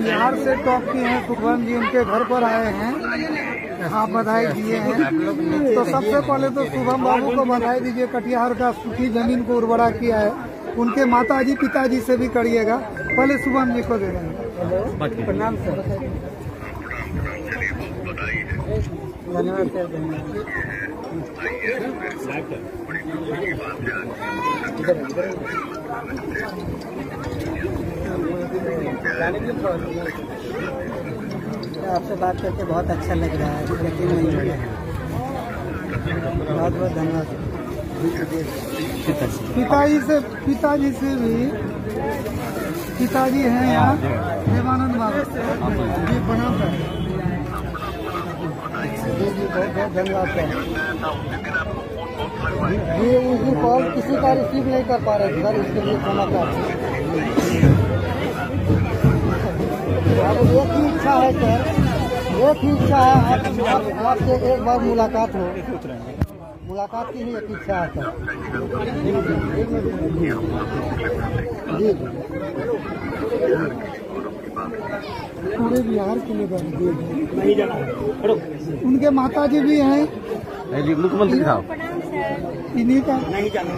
बिहार से टॉप की हैं सुखवन जी उनके घर पर आए हैं। आप बधाई दिए हैं। तो सबसे पहले तो शुभम बाबू को बधाई दीजिए, कटिहार का सूखी ज़मीन को उर्वरा किया है। उनके माताजी, पिताजी से भी करिएगा। पहले शुभम जी को दे हैं प्रणाम सर। धन्यवाद सर। धन्यवाद आपसे बात करके बहुत अच्छा लग रहा है यकीन नहीं हो है बहुत बहुत धन्यवाद। पिताजी से पिताजी से भी, पिताजी हैं यहाँ, देवानंद बाबू। जी प्रणाम सर जी जी बहुत बहुत धन्यवाद ये उनकी कॉल किसी का रिसीव नहीं कर पा रहे सर, इसके लिए क्षमा अब सर एक ही इच्छा है। आप, आप, आपसे एक बार मुलाकात हो। मुलाकात की ही एक इच्छा है सर जी जी। पूरे बिहार के लिए नहीं जाना उनके माता जी भी हैं। मुख्यमंत्री साहब। इन्हीं का नहीं जाना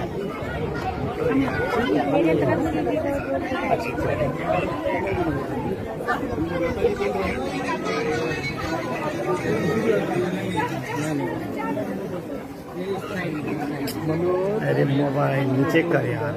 अरे मोबाइल नीचे कर यार।